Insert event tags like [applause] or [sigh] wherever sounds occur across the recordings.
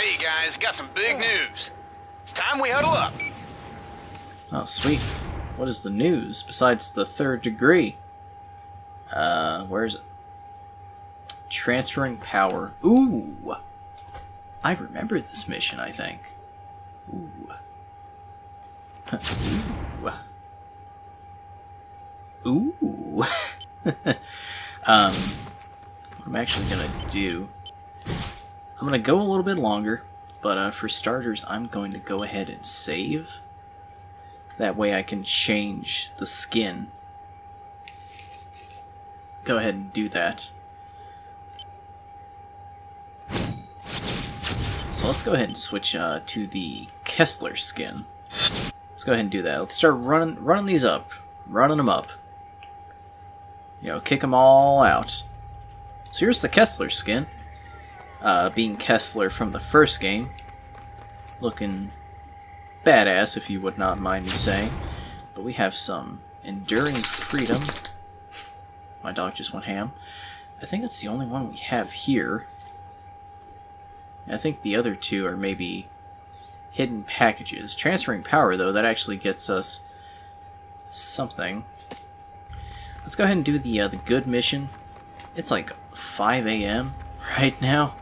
Hey guys, got some big news. It's time we huddle up. Oh, sweet. What is the news besides the third degree? Uh, where is it? Transferring power. Ooh! I remember this mission, I think. Ooh. [laughs] Ooh. Ooh. [laughs] um, what I'm actually gonna do... I'm gonna go a little bit longer, but uh, for starters, I'm going to go ahead and save. That way I can change the skin. Go ahead and do that. So let's go ahead and switch uh, to the Kessler skin. Let's go ahead and do that. Let's start running running these up. Running them up. You know, kick them all out. So here's the Kessler skin. Uh, being Kessler from the first game. Looking badass, if you would not mind me saying. But we have some Enduring Freedom. My dog just went ham. I think that's the only one we have here. I think the other two are maybe hidden packages. Transferring power, though, that actually gets us something. Let's go ahead and do the uh, the good mission. It's like 5 a.m. [laughs] right now.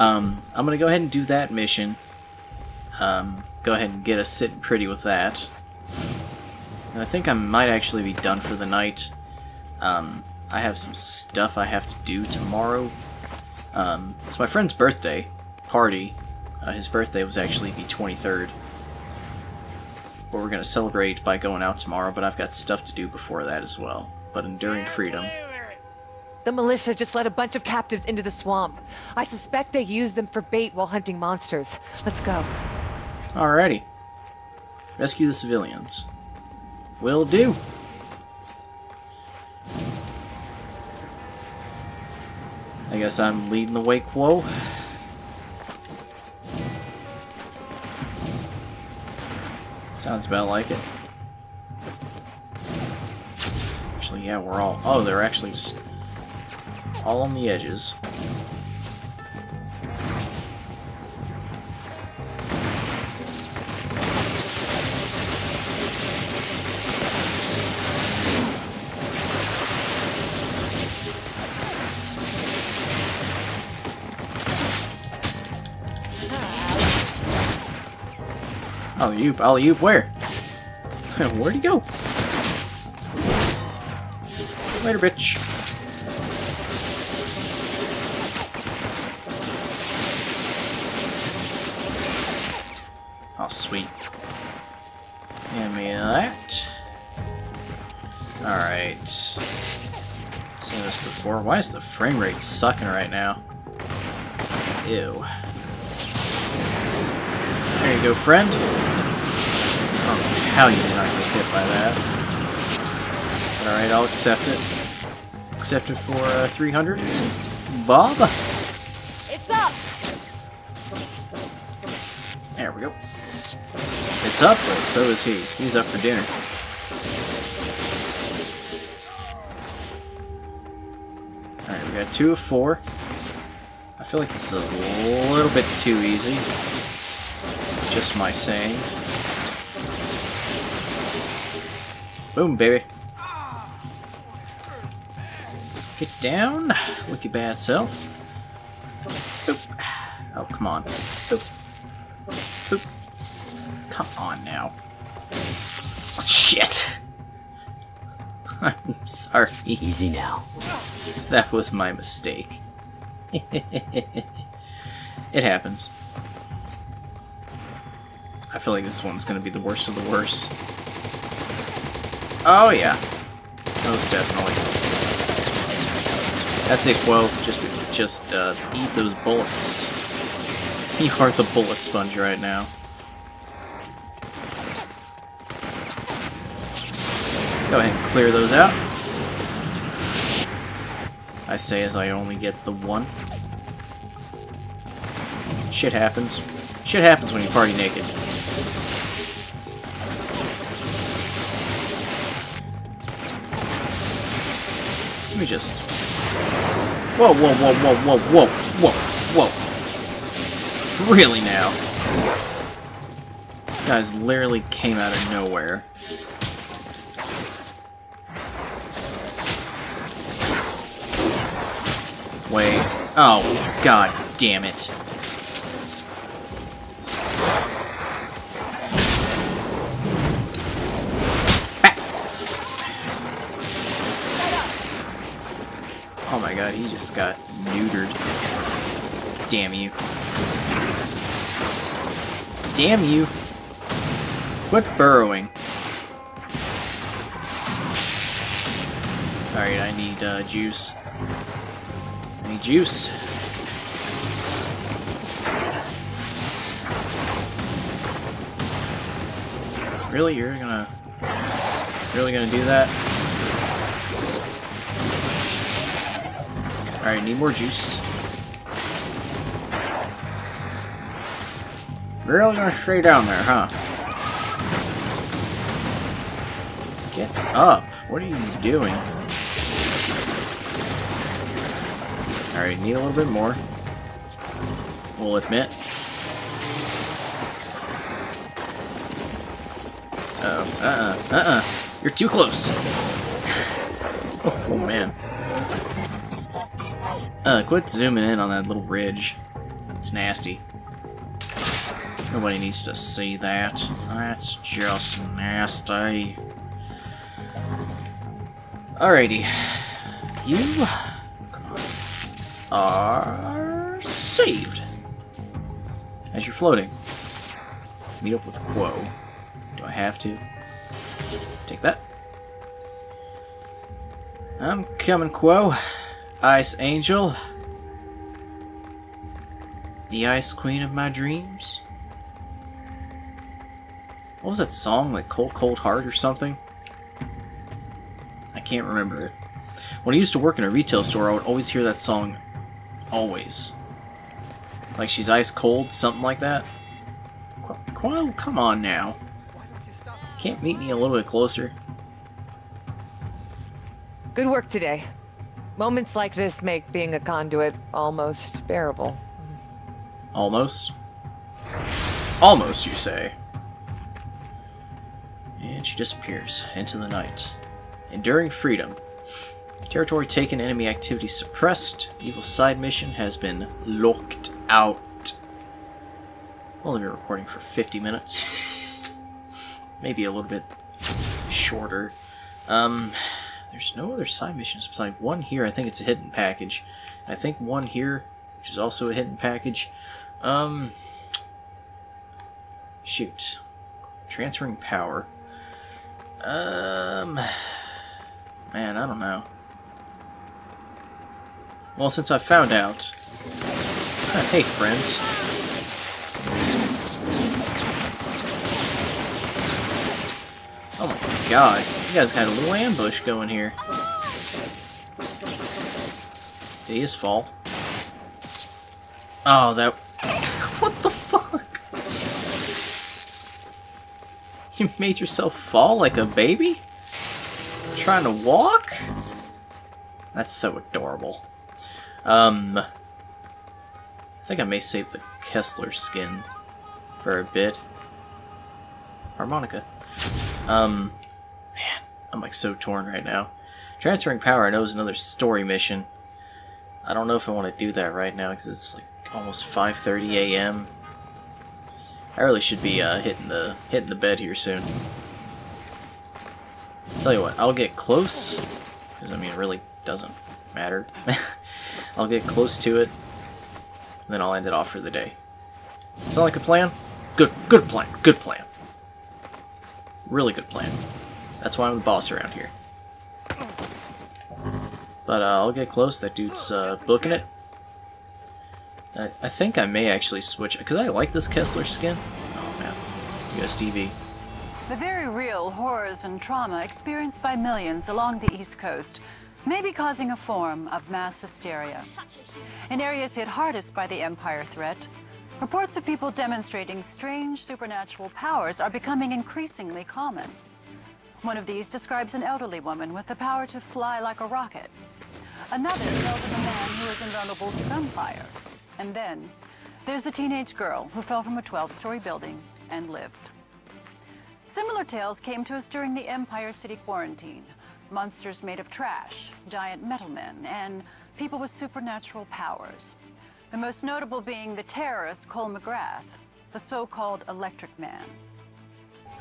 Um, I'm going to go ahead and do that mission. Um, go ahead and get us sitting pretty with that. And I think I might actually be done for the night. Um, I have some stuff I have to do tomorrow. Um, it's my friend's birthday party. Uh, his birthday was actually the 23rd. But we're going to celebrate by going out tomorrow, but I've got stuff to do before that as well. But Enduring Freedom. The militia just led a bunch of captives into the swamp. I suspect they used them for bait while hunting monsters. Let's go. Alrighty. Rescue the civilians. Will do. I guess I'm leading the way, Kuo. Sounds about like it. Actually, yeah, we're all... Oh, they're actually just all on the edges. Alley oop, alley oop, where? [laughs] Where'd he go? Later, bitch. Sweet. Give me that. Alright. Seen this before. Why is the frame rate sucking right now? Ew. There you go, friend. Don't how you did not get hit by that. Alright, I'll accept it. Accept it for uh, 300. Bob? It's up! There we go. It's up, well, so is he. He's up for dinner. Alright, we got two of four. I feel like this is a little bit too easy. Just my saying. Boom, baby. Get down with your bad self. Boop. Oh, come on. Boop. Come on now. Oh, shit. [laughs] I'm sorry. Easy now. That was my mistake. [laughs] it happens. I feel like this one's gonna be the worst of the worst. Oh yeah. Most definitely. That's it, Kuo. Just just uh, eat those bullets. [laughs] You are the bullet sponge right now. Go ahead and clear those out. I say as I only get the one. Shit happens. Shit happens when you party naked. Let me just... Whoa, whoa, whoa, whoa, whoa, whoa, whoa, whoa. Really now? These guys literally came out of nowhere. Wait. Oh, god damn it. Oh my god, he just got neutered. Damn you. Damn you. Quit burrowing. Alright, I need uh, juice. Need juice. Really? You're gonna... Really gonna do that? Alright, need more juice. Really gonna stay down there, huh? Get up. What are you doing? Alright, need a little bit more. We'll admit. Uh oh. Uh-uh. Uh-uh. You're too close. oh, man. Uh, quit zooming in on that little ridge. It's nasty. Nobody needs to see that. That's just nasty. Alrighty. You are saved. As you're floating. Meet up with Kuo. Do I have to? Take that. I'm coming, Kuo. Ice Angel. The Ice Queen of my dreams. What was that song? Like Cold Cold Heart or something? I can't remember it. When I used to work in a retail store, I would always hear that song. Always. Like she's ice cold, something like that. Qu Kuo, come on now. Can't meet me a little bit closer? Good work today. Moments like this make being a conduit almost bearable. Almost. Almost, you say. And she disappears into the night. Enduring freedom. Territory taken, enemy activity suppressed. Evil side mission has been locked out. Only been recording for 50 minutes. Maybe a little bit shorter. Um, there's no other side missions besides one here. I think it's a hidden package. I think one here, which is also a hidden package. Um, shoot. Transferring power. Um, man, I don't know. Well, since I found out... Uh, hey, friends. Oh my god, you guys got a little ambush going here. Did he just fall? Oh, that... [laughs] what the fuck? You made yourself fall like a baby? Trying to walk? That's so adorable. Um, I think I may save the Kessler skin for a bit. Harmonica. Um, man, I'm like so torn right now. Transferring power I know is another story mission. I don't know if I want to do that right now because it's like almost 5:30 a.m. I really should be uh, hitting the hitting the bed here soon. Tell you what, I'll get close because I mean it really doesn't matter. [laughs] I'll get close to it, and then I'll end it off for the day. Sound like a plan? Good, good plan, good plan. Really good plan. That's why I'm the boss around here. But uh, I'll get close. That dude's uh, booking it. I, I think I may actually switch, because I like this Kessler skin. Oh man, US TV. The very real horrors and trauma experienced by millions along the East Coast may be causing a form of mass hysteria. In areas hit hardest by the Empire threat, reports of people demonstrating strange supernatural powers are becoming increasingly common. One of these describes an elderly woman with the power to fly like a rocket. Another tells of a man who is invulnerable to gunfire. And then, There's the teenage girl who fell from a 12-story building and lived. Similar tales came to us during the Empire City quarantine. Monsters made of trash, giant metal men, and people with supernatural powers. The most notable being the terrorist Cole McGrath, the so-called Electric Man.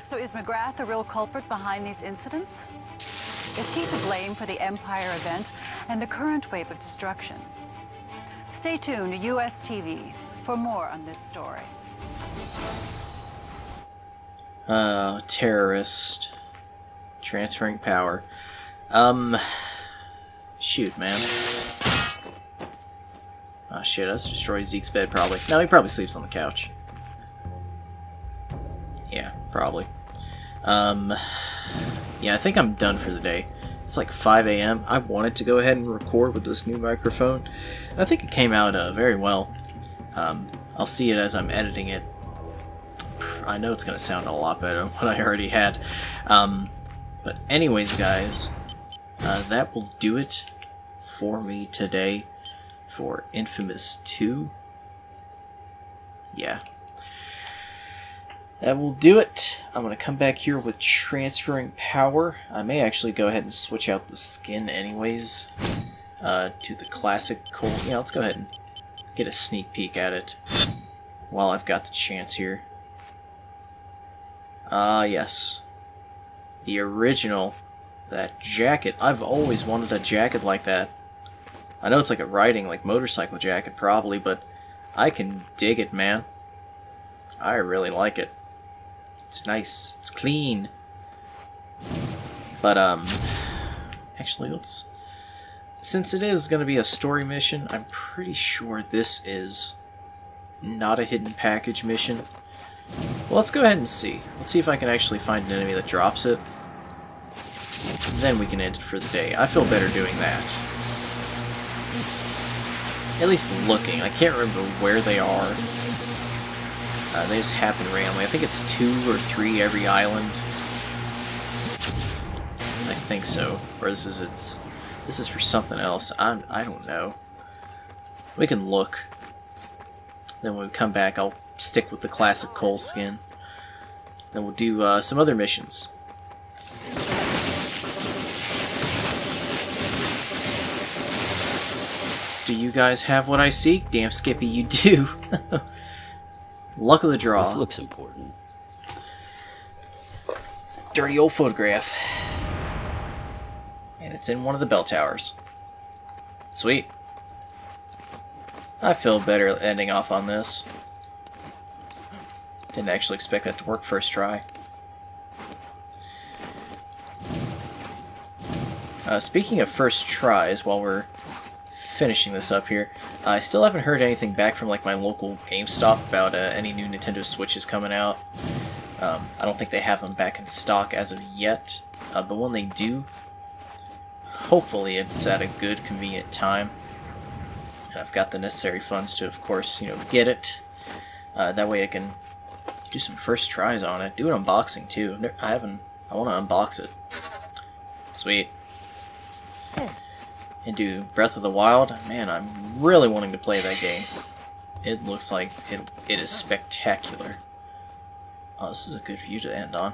So is McGrath the real culprit behind these incidents? Is he to blame for the Empire event and the current wave of destruction? Stay tuned to US TV for more on this story. Uh, terrorist. Transferring power. Um, shoot, man. Oh shit, that's destroyed Zeke's bed probably. No, he probably sleeps on the couch. Yeah, probably. Um, yeah, I think I'm done for the day. It's like 5 a.m. I wanted to go ahead and record with this new microphone. I think it came out uh, very well. Um, I'll see it as I'm editing it. I know it's going to sound a lot better than what I already had. Um, but anyways, guys, uh, that will do it for me today for Infamous 2. Yeah, that will do it. I'm going to come back here with transferring power. I may actually go ahead and switch out the skin anyways uh, to the classic Cole. Yeah, let's go ahead and get a sneak peek at it while I've got the chance here. Ah, uh, yes. The original, that jacket. I've always wanted a jacket like that. I know it's like a riding, like motorcycle jacket probably, but I can dig it, man. I really like it. It's nice. It's clean. But, um... Actually, let's... Since it is going to be a story mission, I'm pretty sure this is not a hidden package mission. Well, let's go ahead and see. Let's see if I can actually find an enemy that drops it. Then we can end it for the day. I feel better doing that. At least looking. I can't remember where they are. Uh, they just happen randomly. I think it's two or three every island. I think so. Or this is its. This is for something else. I'm. I don't know. We can look. Then when we come back, I'll stick with the classic Cole skin. Then we'll do uh, some other missions. Do you guys have what I seek? Damn Skippy, you do. [laughs] Luck of the draw. This looks important. Dirty old photograph. And it's in one of the bell towers. Sweet. I feel better ending off on this. Didn't actually expect that to work first try. Uh, speaking of first tries, while we're finishing this up here. I still haven't heard anything back from like my local GameStop about uh, any new Nintendo Switches coming out. Um, I don't think they have them back in stock as of yet, uh, but when they do, hopefully it's at a good, convenient time. And I've got the necessary funds to, of course, you know, get it. Uh, that way I can do some first tries on it. Do an unboxing too. I haven't. I want to unbox it. Sweet into Breath of the Wild, man, I'm really wanting to play that game. It looks like it, it is spectacular. Oh, this is a good view to end on.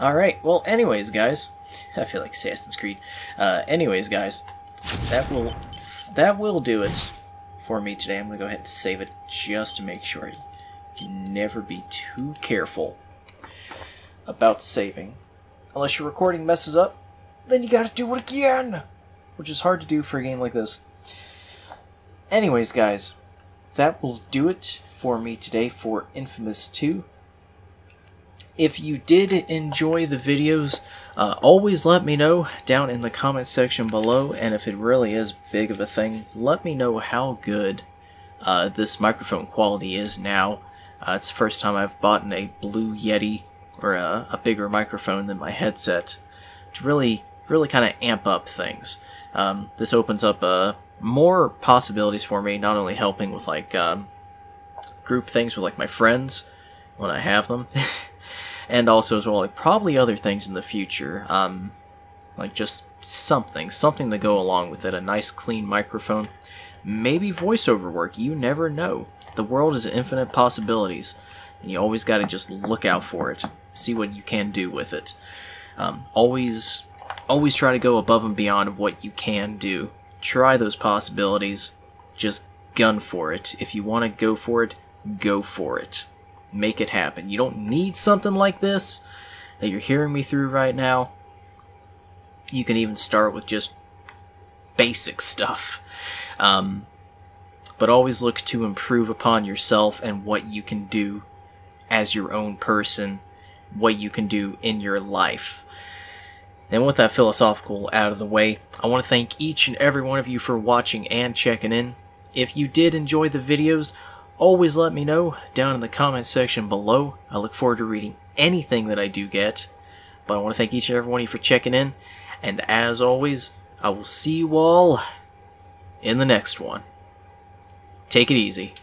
Alright, well, anyways, guys. I feel like Assassin's Creed. Uh, anyways, guys, that will that will do it for me today. I'm going to go ahead and save it just to make sure. You can never be too careful about saving. Unless your recording messes up, then you gotta do it again! Which is hard to do for a game like this. Anyways, guys, that will do it for me today for Infamous 2. If you did enjoy the videos, uh, always let me know down in the comment section below, and if it really is big of a thing, let me know how good uh, this microphone quality is now. Uh, it's the first time I've bought a Blue Yeti, or a, a bigger microphone than my headset, to really, really kind of amp up things. Um, this opens up uh, more possibilities for me, not only helping with like um, group things with like my friends when I have them, [laughs] and also as well like probably other things in the future. Um, like just something, something to go along with it. A nice clean microphone maybe voiceover work. You never know. The world is infinite possibilities, and you always got to just look out for it. See what you can do with it. Um, always, always try to go above and beyond of what you can do. Try those possibilities. Just gun for it. If you want to go for it, go for it. Make it happen. You don't need something like this that you're hearing me through right now. You can even start with just basic stuff. Um, but always look to improve upon yourself and what you can do as your own person, what you can do in your life. And with that philosophical out of the way, I want to thank each and every one of you for watching and checking in. If you did enjoy the videos, always let me know down in the comment section below. I look forward to reading anything that I do get. But I want to thank each and every one of you for checking in. And as always, I will see you all in the next one. Take it easy.